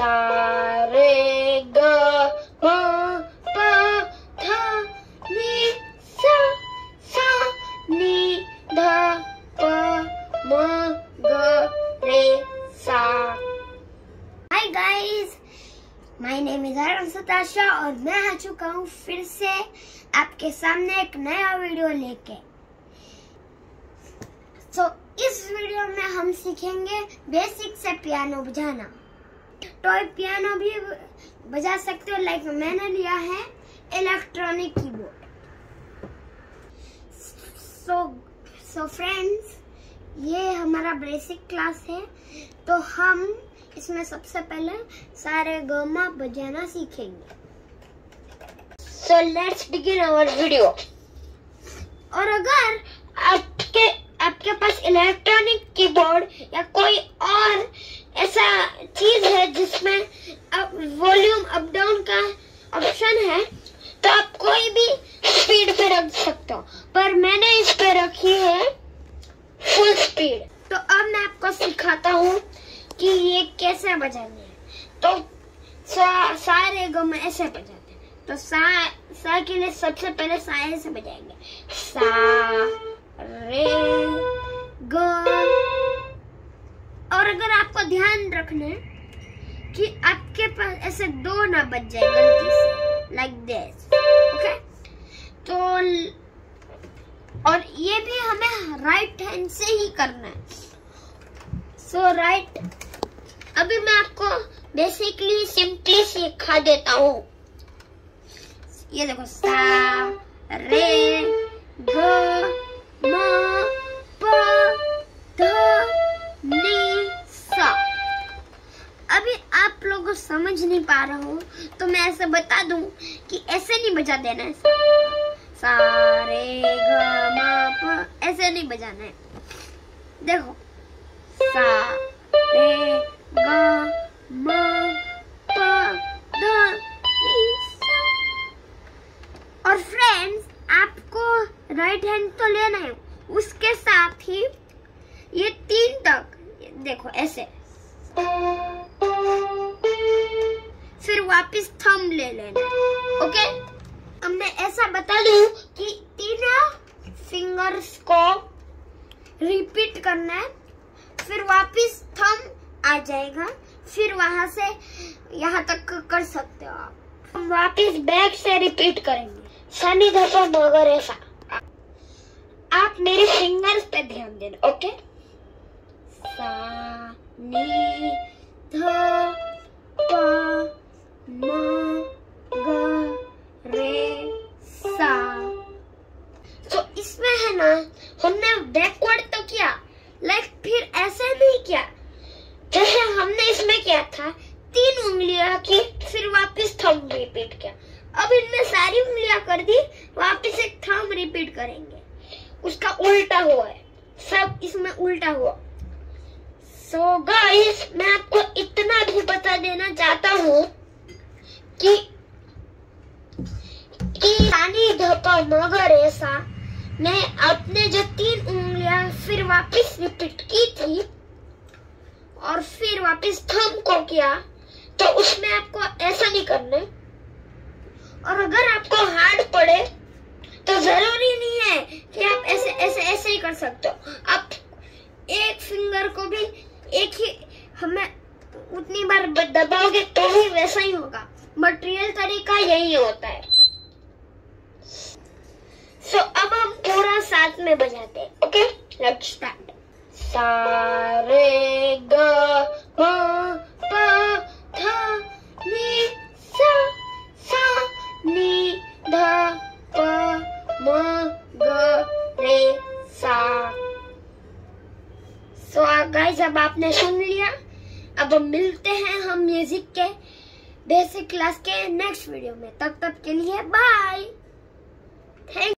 सा। रे ग और मैं आ चुका हूँ फिर से आपके सामने एक नया वीडियो लेके। सो so, इस वीडियो में हम सीखेंगे बेसिक से पियानो बजाना। टॉय पियानो भी बजा सकते हो। लाइक मैंने लिया है electronic keyboard so so friends ये हमारा बेसिक क्लास है। तो हम इसमें सबसे पहले सारे गमा बजाना सीखेंगे। So let's begin our video और अगर आपके आपके पास इलेक्ट्रॉनिक कीबोर्ड या कोई और ऐसा चीज़ है जिसमें वॉल्यूम अप डाउन का ऑप्शन है तो आप कोई भी स्पीड पे रख सकते हो। पर मैंने इस पे रखी है फुल स्पीड तो अब मैं आपको सिखाता हूँ कि ये कैसे बजाने हैं। तो सारे गम ऐसे बजाते हैं। तो सा सा के लिए सबसे पहले सा ऐसे बजाएँगे। सा, रे, ग। और अगर आपको ध्यान रखना है कि आपके पास ऐसे दो ना बच जाए गलती से लाइक दिस ओके तो और ये भी हमें राइट हैंड से ही करना है। सो so, राइट right, अभी मैं आपको बेसिकली सिंपली सिखा देता हूँ। ये देखो सा रे ग नहीं पा रहा हूँ तो मैं ऐसे बता दूँ कि ऐसे नहीं बजा देना है सा रे ग ऐसे नहीं बजाना है। देखो और फ्रेंड्स आपको राइट हैंड तो लेना है, उसके साथ ही ये तीन तक। देखो, ऐसे। वापस थंब ले लेना। ओके? अब मैं ऐसा बता दूँ कि तीनों फिंगर्स को रिपीट करना है, फिर वापस थंब आ जाएगा। फिर वहाँ से यहाँ तक कर सकते हो आप। हम वापस बैक से रिपीट करेंगे। सनी धपा मगर ऐसा। आप मेरे फिंगर्स पे ध्यान देना, ओके? सा नी ध की फिर वापस थंब रिपीट किया। अब इनमें सारी उंगलियाँ कर दी, वापस एक थंब रिपीट करेंगे। उसका उल्टा हुआ है। सब इसमें उल्टा हुआ। सो so गाइस मैं आपको इतना भी बता देना चाहता हूँ कि कि रानी धपा मगर ऐसा, ने अपने जो तीन उंगलियाँ फिर वापस रिपीट की थी, और फिर वापस थंब को किया तो उसमें आपको ऐसा नहीं करना है। और अगर आपको हार्ड पड़े तो ज़रूरी नहीं है कि आप ऐसे ऐसे ऐसे ही कर सकते हो। आप एक फिंगर को भी एक ही हमें उतनी बार दबाओगे तो ही वैसा ही होगा। बट रियल तरीका यही होता है। सो so, अब हम पूरा साथ में बजाते हैं ओके लेट्स स्टार्ट सा म ग रे सा सो गाइस अब आपने सुन लिया। अब हम मिलते हैं हम म्यूज़िक के बेसिक क्लास के नेक्स्ट वीडियो में। तब तक के लिए बाय थैंक